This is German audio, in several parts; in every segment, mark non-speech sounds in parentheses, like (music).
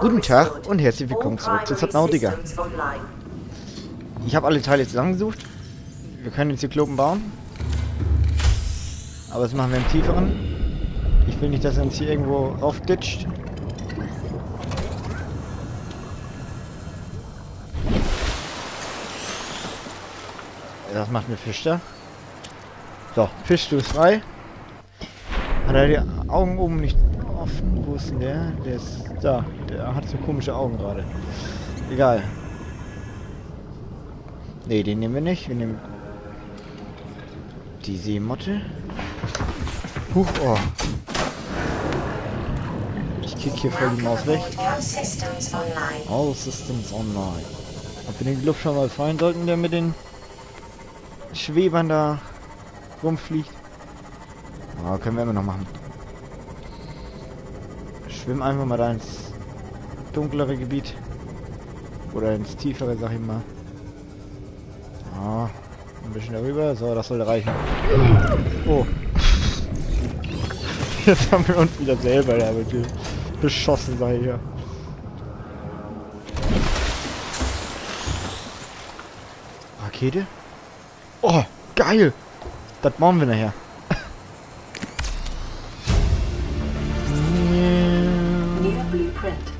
Guten Tag und herzlich willkommen zurück zu Subnautica. Ich habe alle Teile zusammengesucht. Wir können den Zyklopen bauen. Aber das machen wir im tieferen. Ich will nicht, dass er uns hier irgendwo raufditscht. Das macht mir Fisch da. So, Fisch, du bist frei. Hat er die Augen oben nicht offen? Wo ist denn der? Der ist da. Der hat so komische Augen gerade. Egal. Ne, den nehmen wir nicht. Wir nehmen die Seemotte. Huch, oh. Ich kick hier voll die Maus weg. All Systems online. Ob wir den Luft schon mal fallen sollten, der mit den Schwebern da rumfliegt. Ja, können wir immer noch machen. Schwimm einfach mal da ins dunklere Gebiet. Oder ins tiefere, sag ich mal. Ja, ein bisschen darüber. So, das sollte reichen. Oh. (laughs) Jetzt haben wir uns wieder selber da beschossen, sag ich ja. Rakete? Oh, geil! Das bauen wir nachher.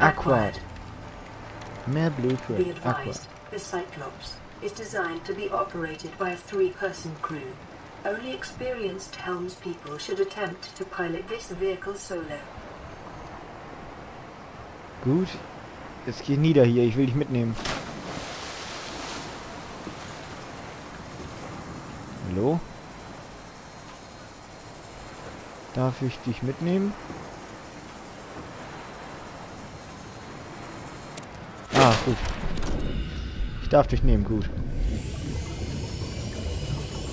Aquad. Mehr Blueprint. Aquad. The Cyclops is designed to be operated by a three-person crew. Only experienced helmspeople should attempt to pilot this vehicle solo. Gut. Jetzt geh nieder hier, ich will dich mitnehmen. Hallo? Darf ich dich mitnehmen? Ah, gut. Ich darf dich nehmen, gut.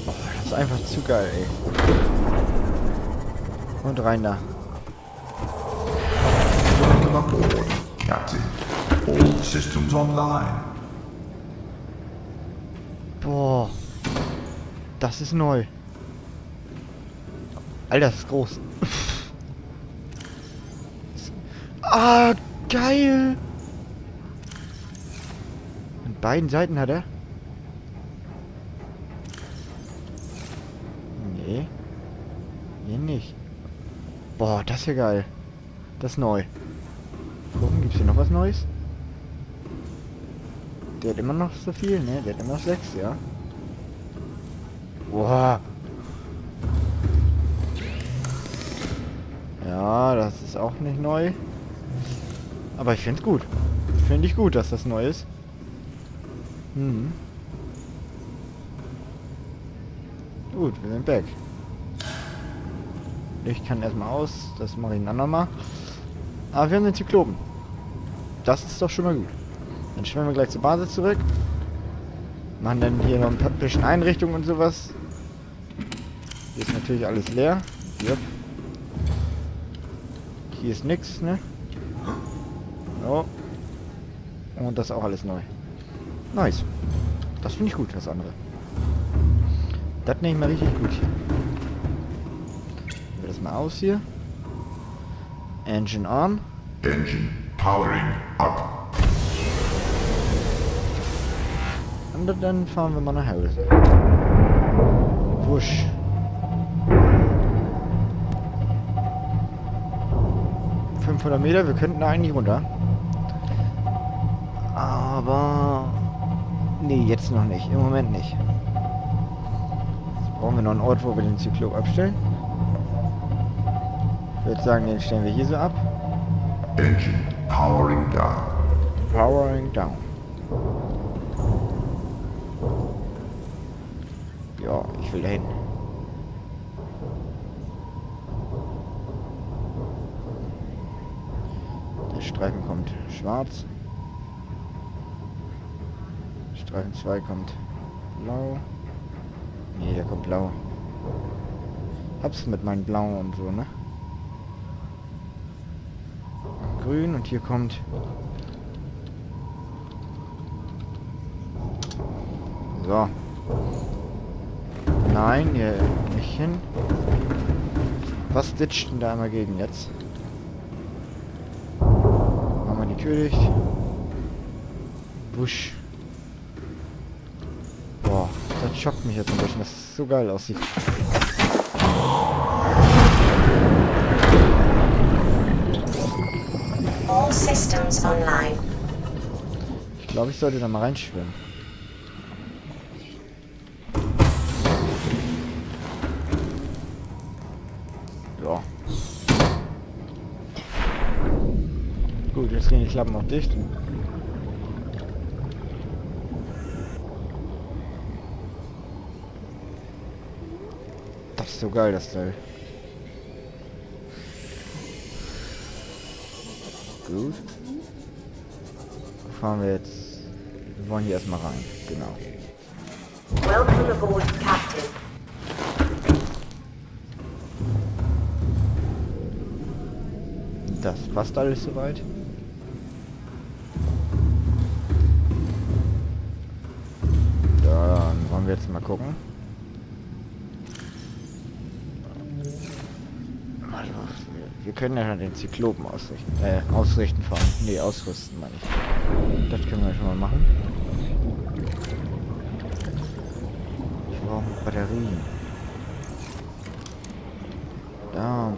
Oh, das ist einfach zu geil, ey. Und rein da. Captain, all systems online. Boah. Das ist neu. Alter, das ist groß. (laughs) ah, geil. Beiden Seiten hat er. Nee. Hier nicht. Boah, das ist ja geil. Das ist neu. Gucken, gibt's hier noch was Neues? Der hat immer noch so viel, ne? Der hat immer noch sechs, ja. Boah. Ja, das ist auch nicht neu. Aber ich finde es gut. Finde ich gut, dass das neu ist. Hm. Gut, wir sind back. Ich kann erstmal aus. Das mache ich ein andermal. Aber wir haben den Zyklopen. Das ist doch schon mal gut. Dann schwimmen wir gleich zur Basis zurück. Machen dann hier noch ein bisschen Einrichtung und sowas. Hier ist natürlich alles leer. Yep. Hier ist nichts, ne? So. Und das ist auch alles neu. Nice. Das finde ich gut, das andere. Das nehme ich mal richtig gut hier. Wir das mal aus hier. Engine on. Engine powering up. Und dann fahren wir mal nach Hause. Wusch. Meter, wir könnten da eigentlich runter. Aber... Nee, jetzt noch nicht. Im Moment nicht. Jetzt brauchen wir noch einen Ort, wo wir den Zyklop abstellen. Ich würde sagen, den stellen wir hier so ab. Engine powering down. Powering down. Ja, ich will dahin. Der Streifen kommt schwarz. Streifen 2 kommt blau. Nee, der kommt blau. Hab's mit meinen blauen und so, ne? Grün und hier kommt So. Nein, hier nicht hin. Was ditcht denn da einmal gegen jetzt? Machen wir die Tür dicht. Schockt mich jetzt ein bisschen, dass es so geil aussieht. All systems online. Ich glaube, ich sollte da mal reinschwimmen. Ja. Gut, jetzt gehen die Klappen auch dicht. Ist so geil, das Teil. Gut. Fahren wir jetzt? Wir wollen hier erstmal rein. Genau. Welcome aboard, Captain. Das passt alles soweit. Dann wollen wir jetzt mal gucken. Wir- können ja schon den Zyklopen ausrichten. Äh, ausrichten vor allem. Nee, ausrüsten meine ich. Das können wir schon mal machen. Ich brauche Batterien. Da.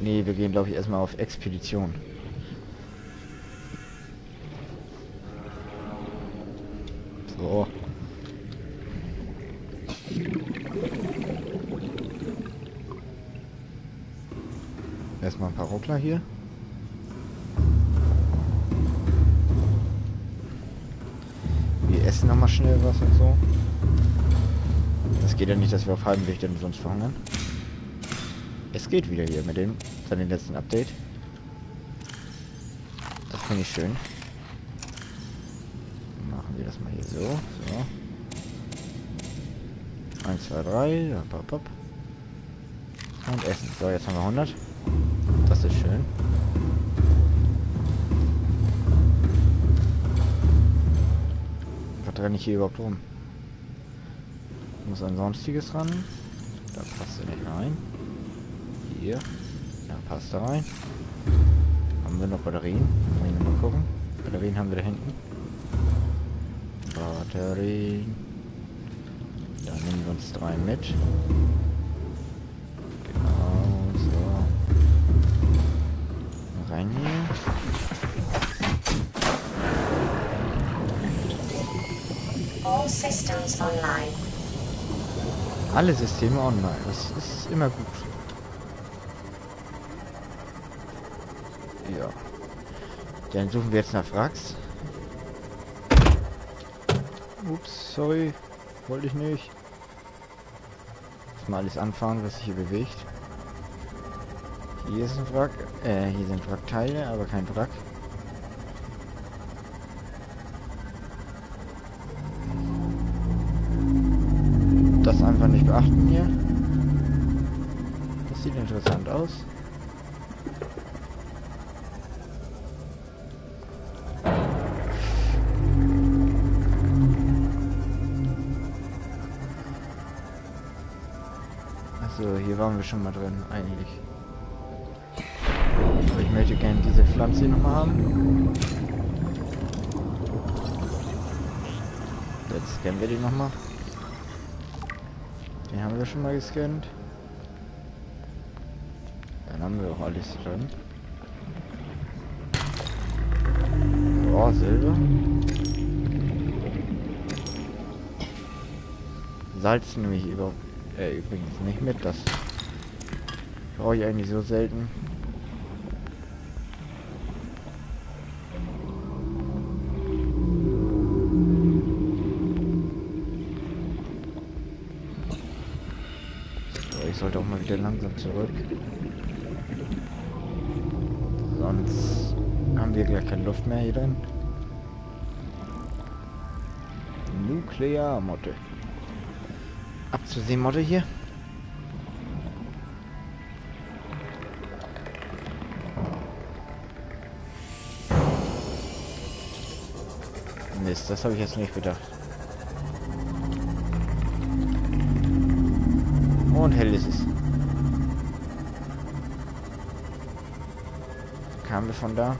Nee, wir gehen glaube ich erstmal auf Expedition. So. Ruckler hier. Wir essen nochmal schnell was und so. Das geht ja nicht, dass wir auf halbem Weg denn sonst verhungern. Es geht wieder hier mit dem, seit dem letzten Update. Das finde ich schön. Machen wir das mal hier so. So. 1, 2, 3. Hopp, hopp, hopp. Und essen. So, jetzt haben wir 100. Ist schön. Was renne ich hier überhaupt rum? Muss ein sonstiges ran. Da passt er nicht rein. Hier. Ja, passt da rein. Haben wir noch Batterien? Mal gucken. Batterien haben wir da hinten. Batterien. Da nehmen wir uns drei mit. Rein hier. All systems online. Alle Systeme online. Das ist immer gut. Ja. Dann suchen wir jetzt nach Wracks. Ups, sorry. Wollte ich nicht. Mal alles anfahren, was sich hier bewegt. Hier ist ein Wrack. Äh, hier sind Wrackteile, aber kein Wrack. Das einfach nicht beachten hier. Das sieht interessant aus. Also hier waren wir schon mal drin, eigentlich. Möchte gerne diese Pflanze hier nochmal haben. Jetzt scannen wir die nochmal. Den haben wir schon mal gescannt. Dann haben wir auch alles drin. Oh, Silber. Salz nehme ich überhaupt äh, übrigens nicht mit. Das brauche ich eigentlich so selten. Zurück. Sonst haben wir gleich keine Luft mehr hier drin. Nuklearmotte. Abzusehen hier. Mist, das habe ich jetzt nicht bedacht. Und hell ist es. Kamen wir von da?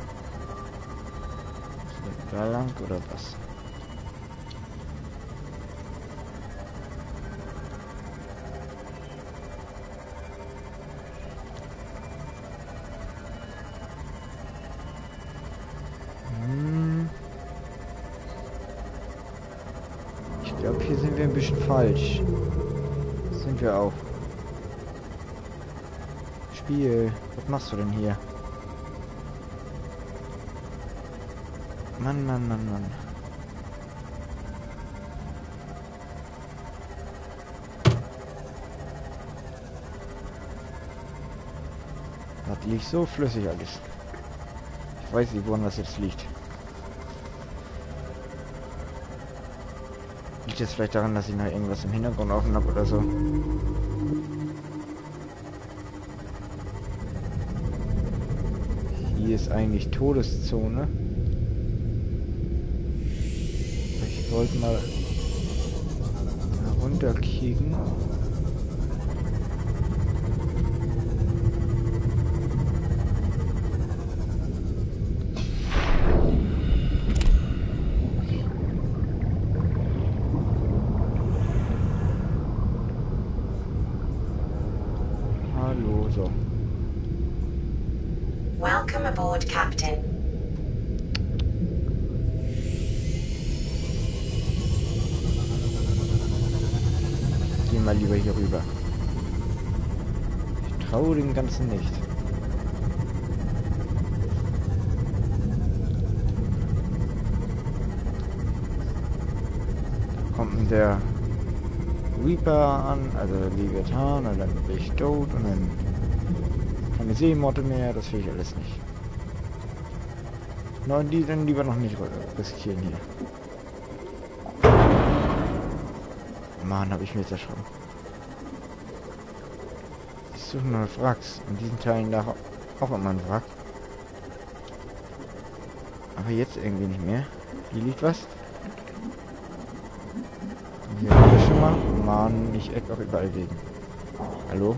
Da lang oder was? Hm. Ich glaube, hier sind wir ein bisschen falsch. Sind wir auch. Spiel, was machst du denn hier? Mann, Mann, Mann, Mann. Das liegt so flüssig alles. Ich weiß nicht, woran das jetzt liegt. Liegt jetzt vielleicht daran, dass ich noch irgendwas im Hintergrund offen habe oder so. Hier ist eigentlich Todeszone. Ich wollte mal runterkicken. Hallo, so. Welcome aboard, Captain. Geh mal lieber hier rüber. Ich traue dem Ganzen nicht. Kommt der Reaper an, also Leviathan, und dann bin ich tot und dann keine Seemotte mehr, das will ich alles nicht. Nein, die dann lieber noch nicht riskieren hier. Mann, habe ich mir jetzt erschrocken. Suche nur Wracks. In diesen Teilen lag auch immer ein Wrack. Aber jetzt irgendwie nicht mehr. Hier liegt was. Hier haben wir schon mal. Mann, ich eck auch überall wegen. Hallo?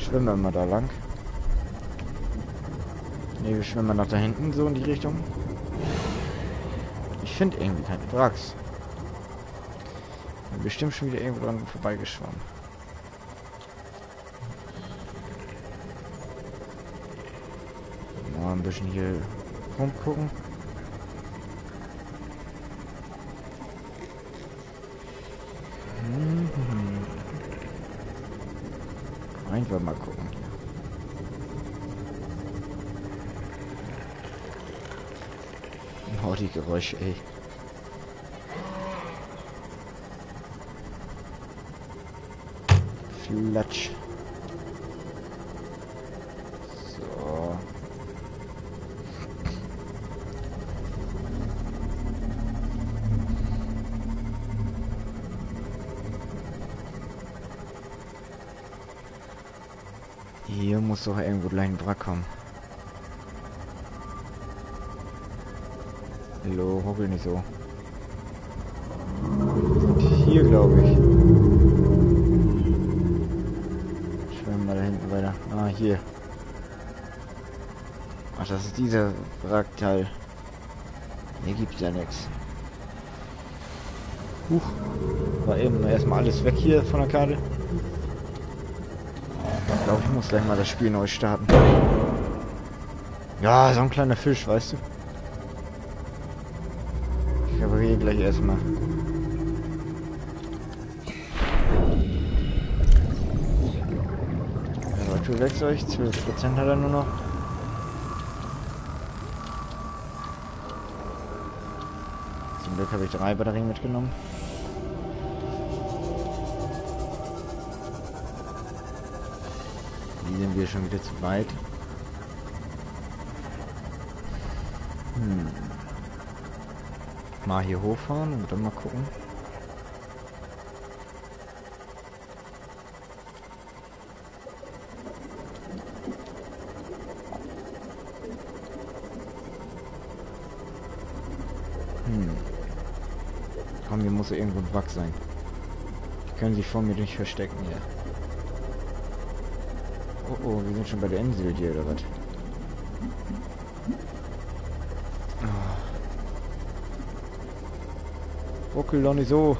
Schwimmen wir mal da lang. Ne, wir schwimmen mal nach da hinten, so in die Richtung. Ich finde irgendwie keine Wracks. Bin bestimmt schon wieder irgendwo dran vorbeigeschwommen. Mal ein bisschen hier rumgucken. Mhm. Einfach mal gucken. Oh, die Geräusche, ey. Flatsch. So. Hier muss doch irgendwo gleich ein Wrack kommen. Hallo, hoppel nicht so. Hier, glaube ich. Schwimmen wir da hinten weiter. Ah, hier. Ach, das ist dieser Wrackteil. Hier gibt's ja nichts. Huch. War eben erstmal alles weg hier von der Karte. Ich glaube, ich muss gleich mal das Spiel neu starten. Ja, so ein kleiner Fisch, weißt du. Ich gleich erstmal. Wächst euch, 12% hat er nur noch. Zum Glück habe ich drei Batterien mitgenommen. Die sind wir schon wieder zu weit. Hm. Mal hier hochfahren und dann mal gucken. Hm. Komm, hier muss irgendwo ein Wrack sein. Die können sich vor mir nicht verstecken hier. Oh oh, wir sind schon bei der Insel hier, oder was? Ruckel doch nicht so.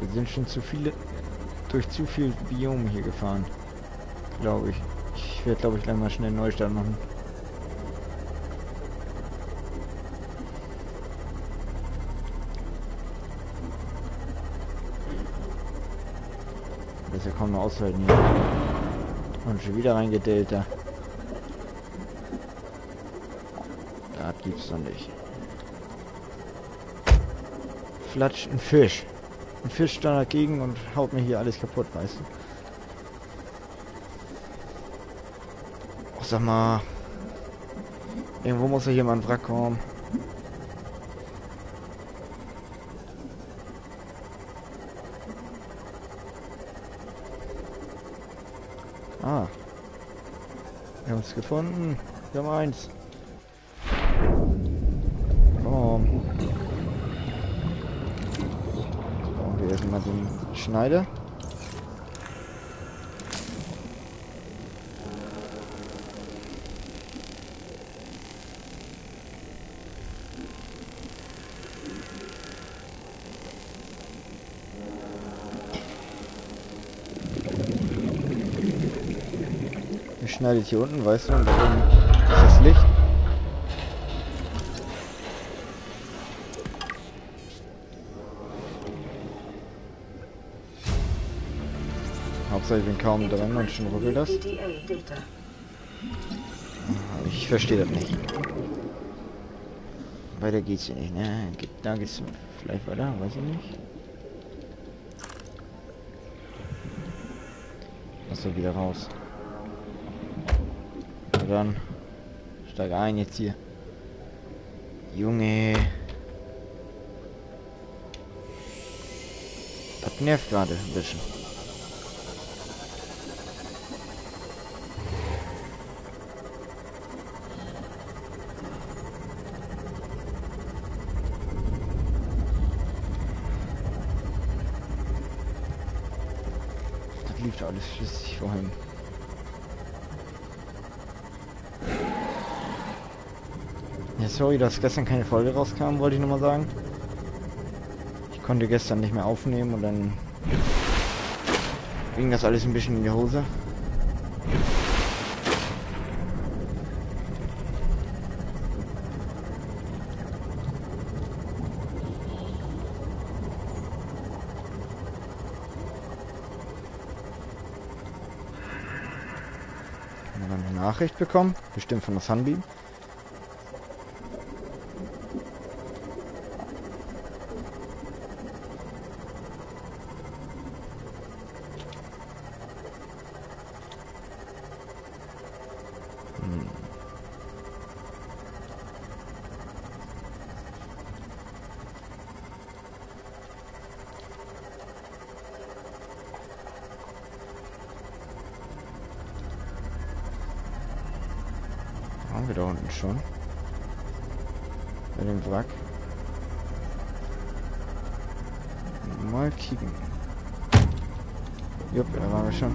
Wir sind schon zu viele durch zu viel Biome hier gefahren. Glaube ich. Ich werde glaube ich gleich mal schnell einen Neustart machen. Ja kaum noch aushalten hier. Und schon wieder reingedellt da. Das gibt's doch nicht. Flatsch, ein Fisch. Ein Fisch da dagegen und haut mir hier alles kaputt, weißt du. Ach, sag mal. Irgendwo muss ja hier mal ein Wrack kommen. Ah. Wir haben es gefunden. Wir haben eins. Komm. Brauchen wir erstmal den Schneider. Schneidet hier unten, weißt du, und da oben ist das Licht. Hauptsache ich bin kaum dran und schon ruckelt das. Ich verstehe das nicht. Weiter geht's hier nicht, ne? Da geht's vielleicht weiter, weiß ich nicht. Achso, wieder raus. Dann. Steig ein jetzt hier. Junge. Das nervt gerade ein bisschen. Das lief alles flüssig vorhin. Ja, sorry, dass gestern keine Folge rauskam, wollte ich nur mal sagen. Ich konnte gestern nicht mehr aufnehmen und dann ging das alles ein bisschen in die Hose. Wir dann eine Nachricht bekommen, bestimmt von der Sunbeam. Hm. Unten schon? Bei dem Wrack. Mal kicken. Jupp, da waren wir schon.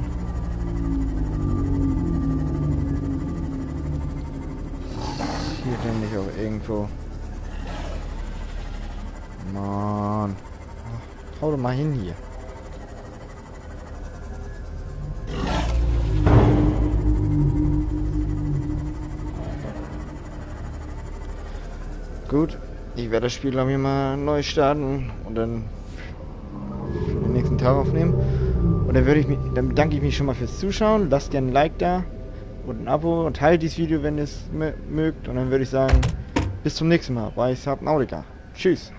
Hier finde ich auch irgendwo. Mann. Hau doch mal hin hier. Gut, ich werde das Spiel glaube ich mal neu starten und dann den nächsten Tag aufnehmen. Und dann würde ich mich, dann bedanke ich mich schon mal fürs Zuschauen. Lasst gerne ein Like da und ein Abo und teilt dieses Video, wenn ihr es mö- mögt. Und dann würde ich sagen, bis zum nächsten Mal bei Subnautica. Tschüss.